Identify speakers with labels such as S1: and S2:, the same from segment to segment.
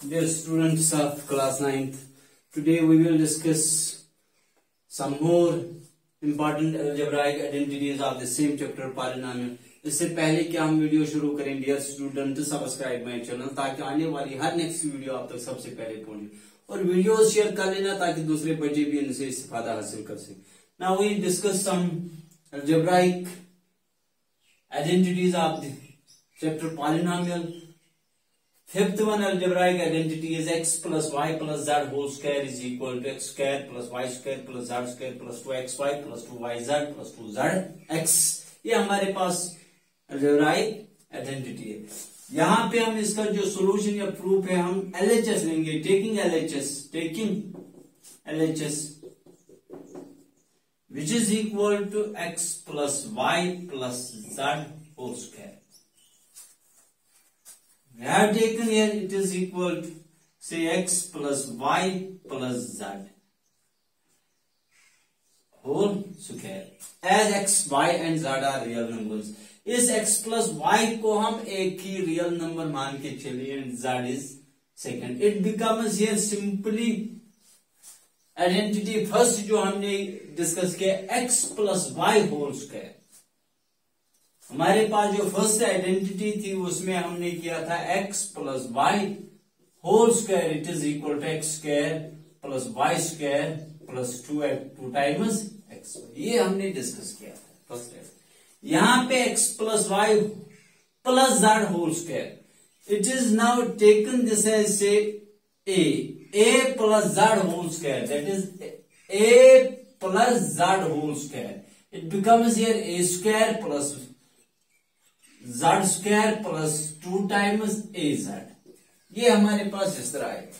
S1: Dear students of class 9th, today we will discuss some more important algebraic identities of the same chapter polynomial. इससे पहले कि हम video शुरू करें dear student subscribe my channel ताकि आने वाली हर नेक्स्ट वीडियो आप तक सबसे पहले पहुँचे और वीडियो शेयर कर लेना ताकि दूसरे बच्चे भी इनसे इस्तेफादा हासिल कर सकें now we discuss some algebraic identities of the chapter polynomial Fifth one algebraic identity is x plus y plus z whole square is equal to x square plus y square plus z square plus 2xy plus 2yz plus 2zx ये हमारे पास algebraic identity है यहाँ पे हम इसका जो solution या proof है हम LHS लेंगे taking LHS taking LHS which is equal to x plus y plus z whole square We have taken here it is equal to say x plus y plus z whole square as x, y and z are real numbers. इस x plus y को हम एक ही real number मान के चलिए and z is second. It becomes here simply identity first जो हमने डिस्कस किया x plus y whole square. हमारे पास जो फ़र्स्ट आइडेंटिटी थी, उसमें हमने किया था x plus y whole square it is equal to x square plus y square plus two x two times x ये हमने डिस्कस किया था फ़र्स्ट यहाँ पे x plus y plus z whole square it is now taken this as से a a plus z whole square that is a plus z whole square it becomes here a square plus z square plus two times a z ये हमारे पास इस तरह है।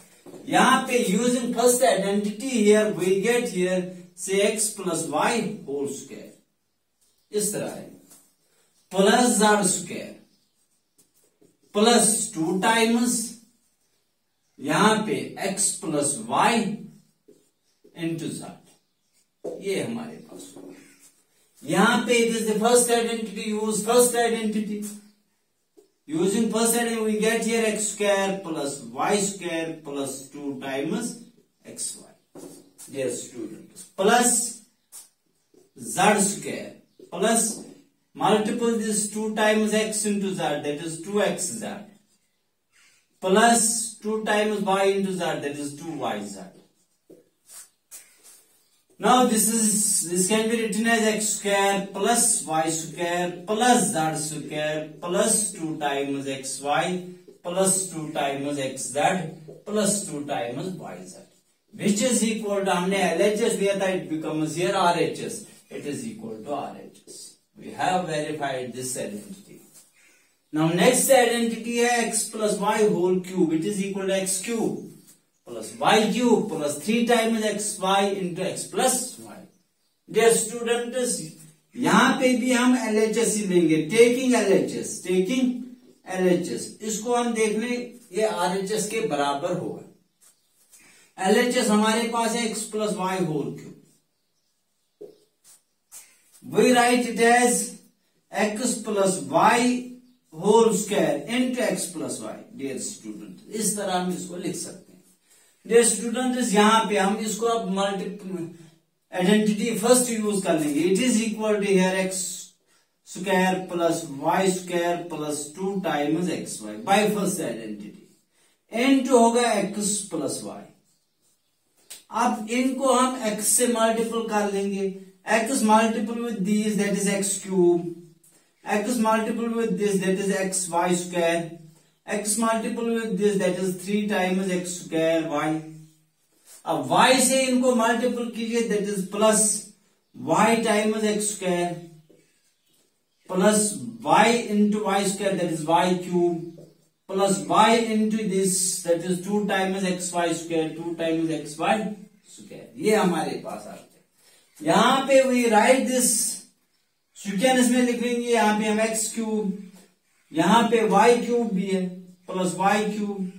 S1: यहाँ पे using first identity here we get here से x plus y whole square इस तरह है। Plus z square plus two times यहाँ पे x plus y into z ये हमारे पास होगा। यहाँ पे it is the first identity use first identity using first identity we get here x square plus y square plus two times x y dear student plus z square plus multiple this 2 times x into z, that is 2x z. Plus 2 times y into z, that is 2y z. Now this is this can be written as x square plus y square plus z square plus 2 times xy plus 2 times xz plus 2 times yz which is equal to हमने LHS लिया था it becomes here RHS it is equal to RHS we have verified this identity now next identity है x plus y whole cube it is equal to x cube Plus y plus three 3 x y into x plus y Dear student यहाँ पे भी हम LHS ही लेंगे। Taking L H S taking L H S इसको हम देख लें, ये RHS के बराबर होगा। एल एच एस हमारे पास है x plus y whole cube we write it as x plus y whole square into x plus y dear student इस तरह हम इसको लिख सकते डियर स्टूडेंट यहाँ पे, हम इसको अब मल्टीपल आइडेंटिटी फ़र्स्ट यूज़ कर लेंगे। It is equal to here x square plus y square plus two times x y by first identity into होगा एक्स प्लस वाई अब इनको हम एक्स से मल्टीपल कर लेंगे। X multiple with this that is x cube x multiple with this that is x y square x multiple with this that is three times x square y अब y से इनको multiple कीजिए that is plus y times x square plus y into y square that is y cube plus y into this that is two times x y square two times x y square ये हमारे पास आते हैं यहाँ पे we write this सुकेन इसमें लिख लेंगे, यहाँ पे हम एक्स क्यूब यहाँ पे वाई क्यूब भी है plus y cube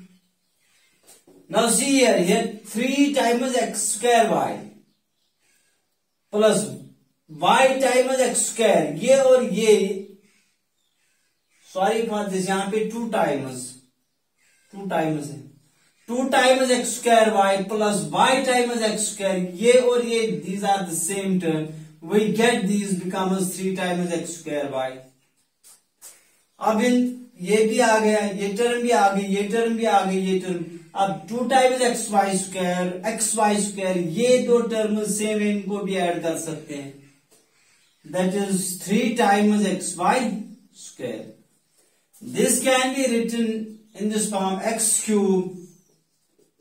S1: now see here here three times x square y plus y times x square ये और ये। सॉरी फॉर दिस यहाँ पे टू टाइम्स टू टाइम्स है। Two times x square y plus y times x square ये और ये these are the same term we get these becomes three times x square y अब इन, ये भी आ गया, ये टर्म भी आ गई, ये टर्म भी आ गई, ये टर्म अब two times x y square x y square ये दो टर्म सेम इनको भी ऐड कर सकते हैं। That is three times x y square this can be written in this form x cube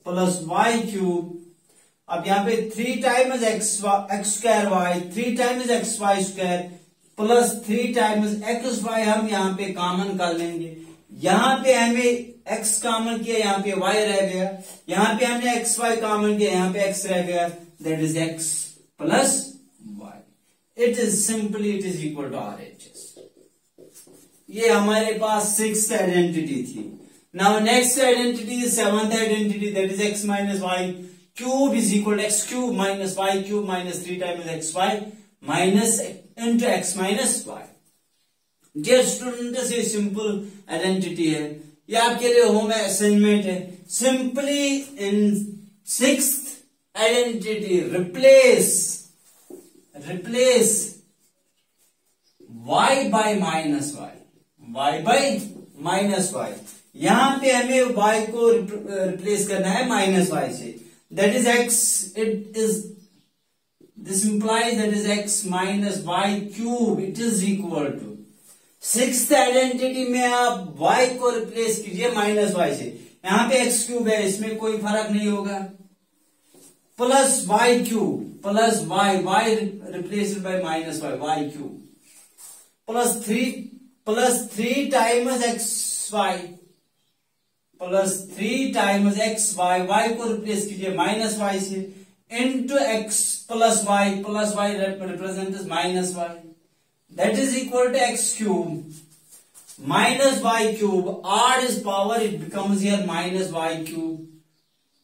S1: plus y cube अब यहाँ पे three times x x square y three times x y square plus three times x y हम यहाँ पे common कर लेंगे। यहाँ पे हमें एक्स कॉमन किया, यहाँ पे वाई रह गया। यहाँ पे हमने एक्स वाई कॉमन किया, यहाँ पे एक्स रह गया। That is x plus y it is simply it is equal to R H S ये हमारे पास सिक्स आइडेंटिटी थी। Now next identity seventh identity that is x minus y cube is equal to x cube minus y cube minus three times x y minus into x minus y dear student से simple identity है ये आपके लिए home assignment है. Simply in six identity replace replace y by minus y y by minus y यहाँ पे हमें y को रिप्लेस करना है माइनस वाई से. That is x it is this implies that is x minus y cube it is equal to six identity में आप y को रिप्लेस कीजिए माइनस वाई से। यहाँ पे एक्स क्यूब है, इसमें कोई फ़र्क नहीं होगा। Plus y cube plus y y replace by minus y y cube plus three plus three times x y plus three times x y y को रिप्लेस कीजिए माइनस वाई से। Into x plus y plus y represent minus y that is equal to x cube minus y cube. R is power, it becomes here minus y cube.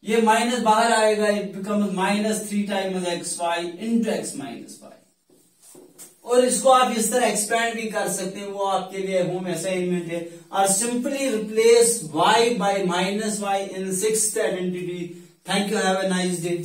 S1: ये minus बाहर आएगा it becomes minus three times x y into x minus y और इसको आप इस तरह expand भी कर सकते हैं, वो आपके लिए होम असाइनमेंट है। और simply replace y by minus y in six identity thank you have a nice day